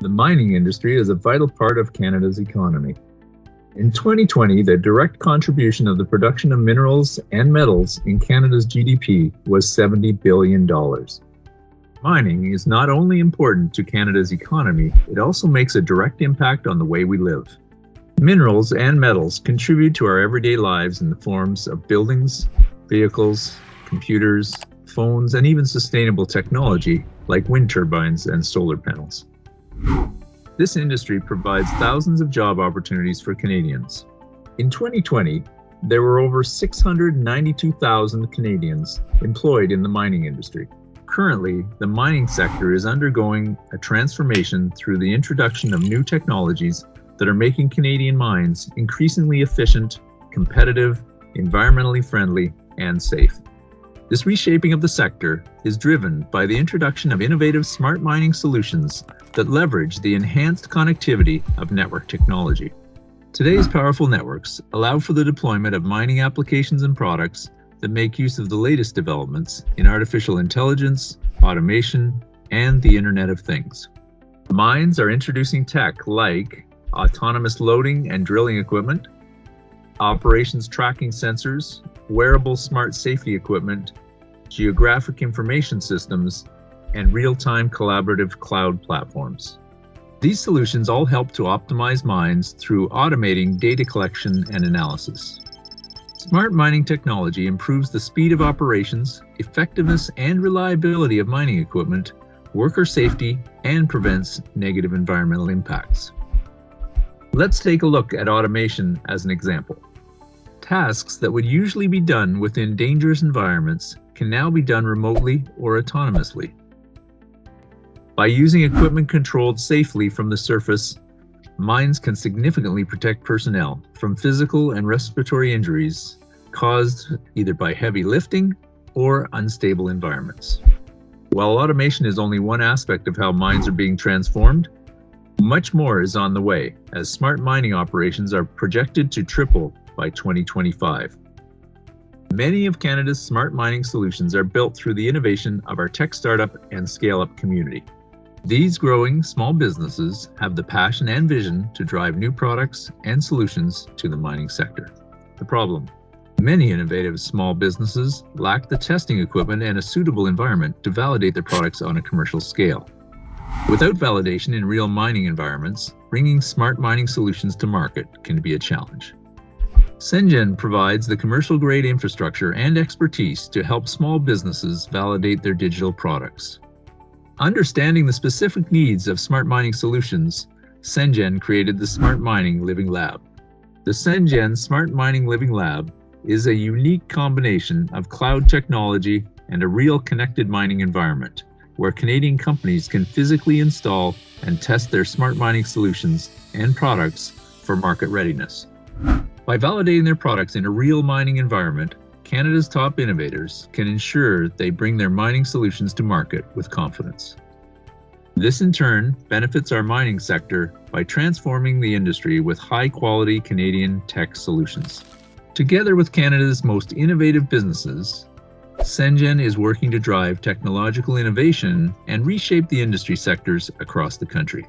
The mining industry is a vital part of Canada's economy. In 2020, the direct contribution of the production of minerals and metals in Canada's GDP was $70 billion. Mining is not only important to Canada's economy, it also makes a direct impact on the way we live. Minerals and metals contribute to our everyday lives in the forms of buildings, vehicles, computers, phones, and even sustainable technology like wind turbines and solar panels. This industry provides thousands of job opportunities for Canadians. In 2020, there were over 692,000 Canadians employed in the mining industry. Currently, the mining sector is undergoing a transformation through the introduction of new technologies that are making Canadian mines increasingly efficient, competitive, environmentally friendly, and safe. This reshaping of the sector is driven by the introduction of innovative smart mining solutions that leverage the enhanced connectivity of network technology. Today's hmm. powerful networks allow for the deployment of mining applications and products that make use of the latest developments in artificial intelligence, automation, and the Internet of Things. Mines are introducing tech like autonomous loading and drilling equipment, operations tracking sensors, wearable smart safety equipment, geographic information systems, and real-time collaborative cloud platforms. These solutions all help to optimize mines through automating data collection and analysis. Smart mining technology improves the speed of operations, effectiveness and reliability of mining equipment, worker safety, and prevents negative environmental impacts. Let's take a look at automation as an example. Tasks that would usually be done within dangerous environments can now be done remotely or autonomously. By using equipment controlled safely from the surface, mines can significantly protect personnel from physical and respiratory injuries caused either by heavy lifting or unstable environments. While automation is only one aspect of how mines are being transformed, much more is on the way as smart mining operations are projected to triple by 2025. Many of Canada's smart mining solutions are built through the innovation of our tech startup and scale up community. These growing small businesses have the passion and vision to drive new products and solutions to the mining sector. The problem Many innovative small businesses lack the testing equipment and a suitable environment to validate their products on a commercial scale. Without validation in real mining environments, bringing smart mining solutions to market can be a challenge. CENGN provides the commercial grade infrastructure and expertise to help small businesses validate their digital products. Understanding the specific needs of smart mining solutions, CENGN created the Smart Mining Living Lab. The CENGN Smart Mining Living Lab is a unique combination of cloud technology and a real connected mining environment where Canadian companies can physically install and test their smart mining solutions and products for market readiness. By validating their products in a real mining environment, Canada's top innovators can ensure they bring their mining solutions to market with confidence. This in turn benefits our mining sector by transforming the industry with high quality Canadian tech solutions. Together with Canada's most innovative businesses, CENGN is working to drive technological innovation and reshape the industry sectors across the country.